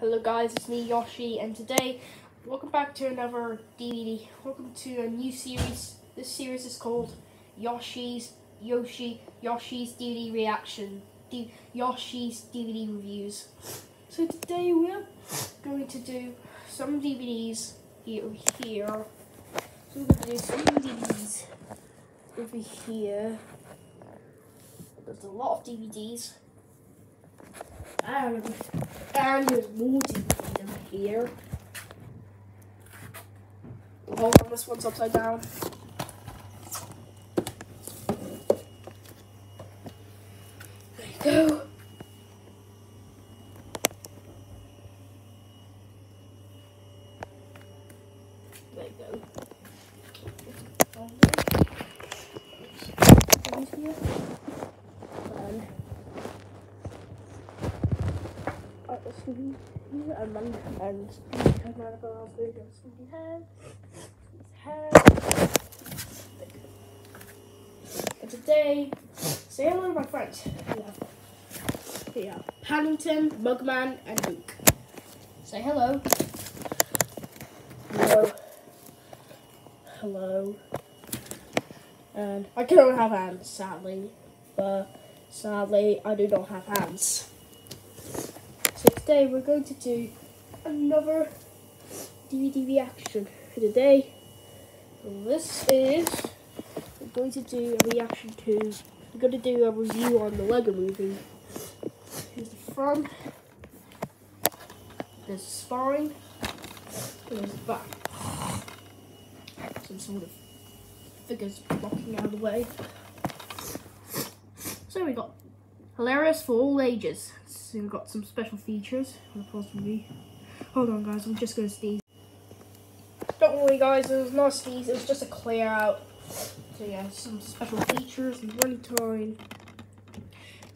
Hello guys, it's me Yoshi and today welcome back to another DVD. Welcome to a new series. This series is called Yoshi's Yoshi Yoshi's DVD reaction. D Yoshi's DVD reviews. So today we are going to do some DVDs here here. So we're going to do some DVDs over here. There's a lot of DVDs. And, ah, and there's more DVDs over here. Hold on, this one's upside down. There you go. There you go. These here. And uh, Scooby here and and today, say hello to my friends. Yeah. Yeah. Paddington, Mugman, and Luke. Say hello. Hello. Hello. And I don't have hands, sadly. But sadly, I do not have hands. So today we're going to do another DVD reaction for today. This is we're going to do a reaction to we're going to do a review on the Lego movie. Here's the front. There's the spine. And there's the back. Some sort of figures blocking out of the way. So we got hilarious for all ages. So we've got some special features. I'm Hold on, guys. I'm just gonna sneeze. Don't worry, guys. It was not a sneeze. It was just a clear out. So yeah, some special features and running time.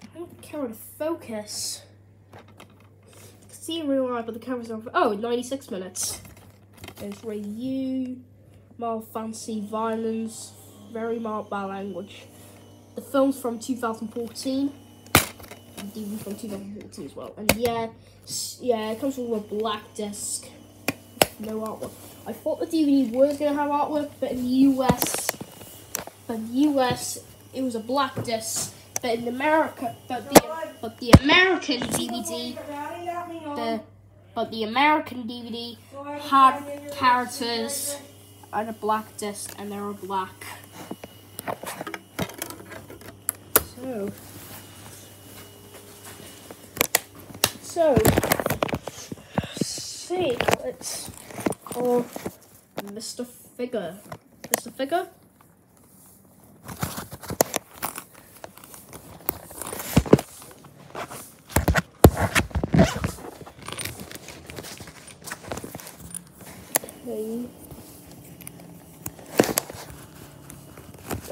I don't care to focus. See in real life, but the camera's on. Oh, 96 minutes. There's U, mild fancy violence, very mild bad language. The film's from 2014. DVD from 2014 as well. And yeah, yeah, it comes with a black disc. No artwork. I thought the DVD was gonna have artwork, but in the US, but in the US, it was a black disc. But in America, but the but the American DVD, the but the American DVD had characters and a black disc, and they were black. So, so, see, let's call Mr. Figure. Mr. Figure? Okay.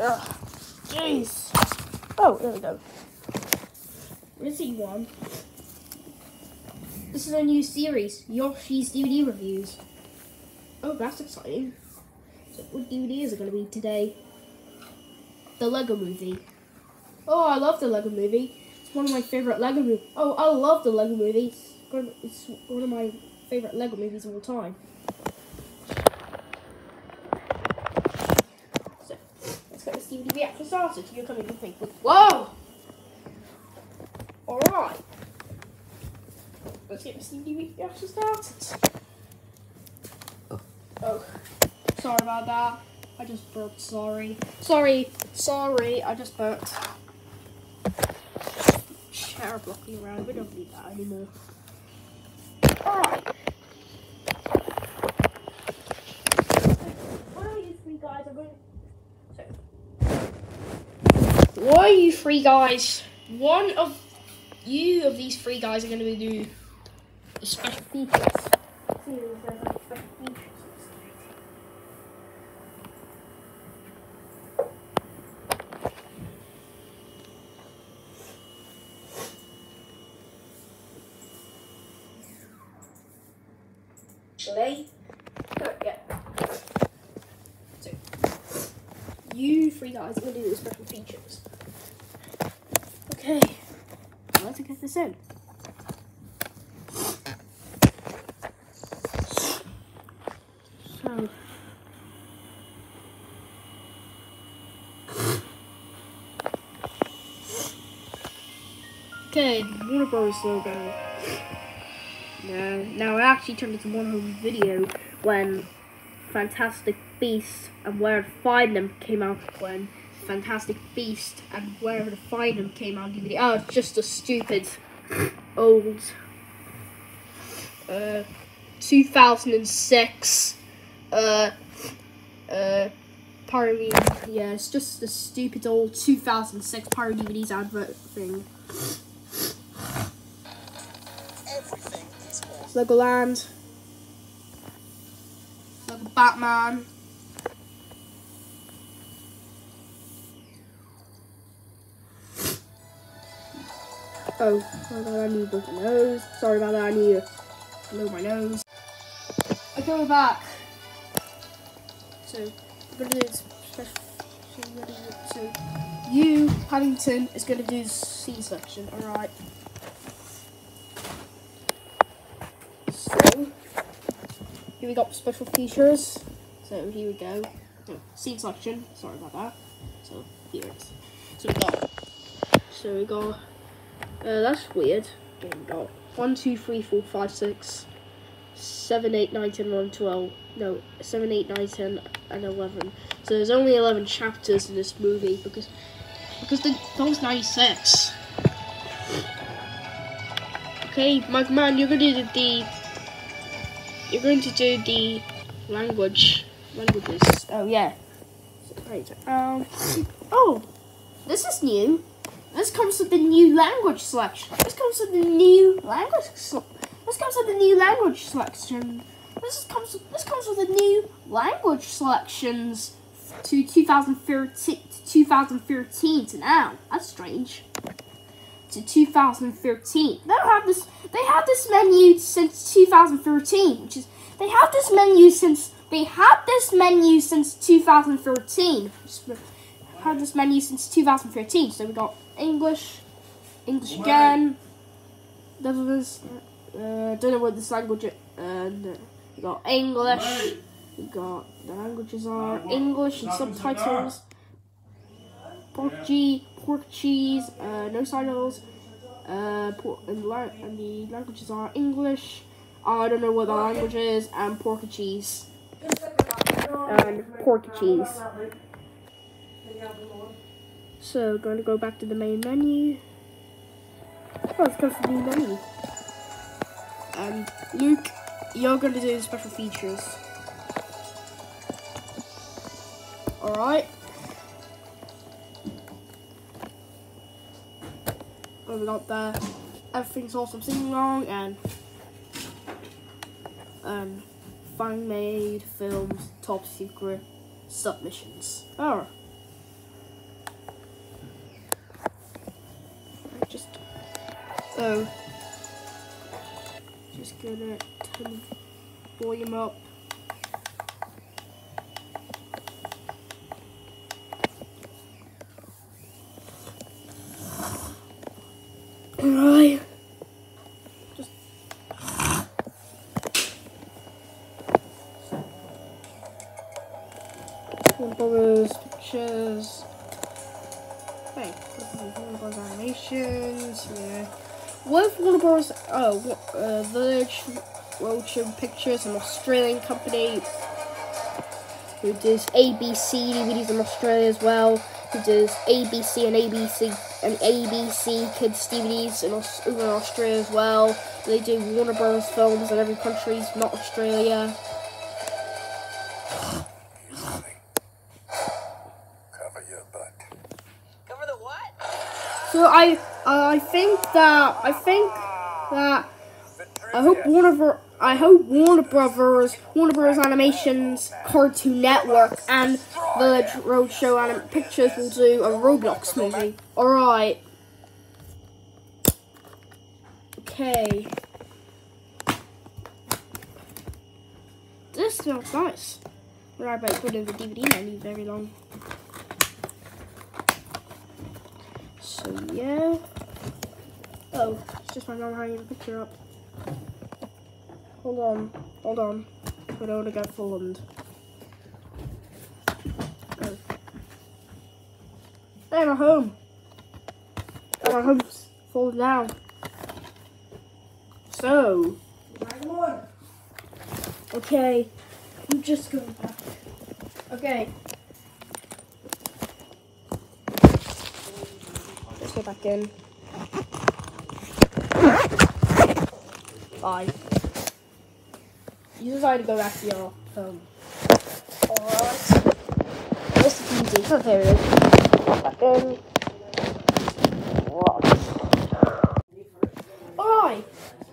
Ugh, jeez. Oh, there we go. Rizzy one. This is a new series, Yoshi's DVD reviews. Oh, that's exciting. So what DVD is it going to be today? The Lego Movie. Oh, I love the Lego Movie. It's one of my favorite Lego movies. Oh, I love the Lego Movie. It's one- It's one of my favorite Lego movies of all time. So, let's get this DVD reaction started. You're coming to think, whoa! Alright. Let's get this DVD reaction started. Oh. oh, sorry about that. I just burped, sorry. Sorry, sorry, I just burped. Chair blocking around, we don't need that anymore. Alright. Why are you three guys are going so, Why are you three guys? One of you of these three guys are gonna be do special features. Special features. Play. Oh, yeah. So, you three guys are going to do the special features. Okay. Let's get this in. Okay, Warner Bros. logo. No, now I actually turned into one home video when Fantastic Beast and Where to Find Them came out. When Fantastic Beast and Where to Find Them came out. Oh, it's just a stupid old uh, 2006 uh, uh, Pirate Yeah, it's just a stupid old 2006 parody DVDs advert thing. Legoland. Lego Batman. Oh, about that, I need to my nose. Sorry about that, I need to blow my nose. Okay, we're back. So, we're gonna do this special. So, you, Paddington, is gonna do the scene selection, alright? So, here we got special features. So, here we go. Oh, scene selection, sorry about that. So, here it is. So, we got. So, we got. Uh, that's weird. we got 1, 2, 3, 4, 5, 6. 7, 8, 9, 10, 11, 12. No, 7, 8, 9, 10, and 11. So there's only 11 chapters in this movie because because the film's 96. Okay, my man, you're to do the you're going to do the language languages. Oh yeah. Right. Um. Oh, this is new. This comes with the new language selection. This comes with the new language. This comes with the new language selection. This comes. This comes with the new language selections to 2013 to 2013 to now. That's strange. To 2013. They don't have this. They have this menu since 2013, which is they have this menu since they had this menu since 2013. Had this menu since 2013. So we got English, English again. Netherlands. Uh, don't know what this language is. And uh, we got English. We got the languages are English and subtitles. Portuguese, Portuguese, uh, no subtitles. Uh, and, and the languages are English. I don't know what the language is, and Portuguese. And Portuguese. So, going to go back to the main menu. Oh, it's goes to the main menu. And Luke, you're going to do the special features. Alright. We got there? Everything's awesome singing along and um fan made films, top secret submissions. Alright. Just so just gonna turn volume up. Animations. Yeah. What if Warner Bros. Oh, uh, Village Roadshow Pictures, an Australian company who does ABC DVDs in Australia as well. Who does ABC and ABC and ABC Kids DVDs in, Aus in Australia as well. They do Warner Bros. films in every country, not Australia. Cover your butt. Cover the what? So I I think that I think that I hope Warner I hope Warner Brothers, Warner Bros. Animations, Cartoon Network, and Village Roadshow Anim Pictures will do a Roblox movie. Alright. Okay. This smells nice. Right, but put in the DVD menu very long. So yeah. Oh, it's just my mom hanging the picture up. Hold on, hold on. I don't want to get filmed. Oh. Hey, I'm home. Oh, I'm home Fall down. So, okay, I'm just going back. Okay. Let's go back in. Bye. You decided to go back to your home. Alright. This is easy. Okay, really. Back in. Alright.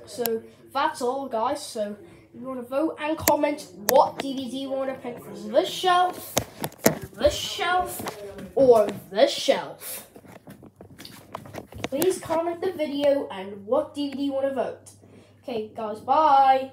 So that's all guys. So you want to vote and comment what DVD you want to pick from this shelf, this shelf, or this shelf. Please comment the video and what DVD you want to vote. Okay, guys, bye.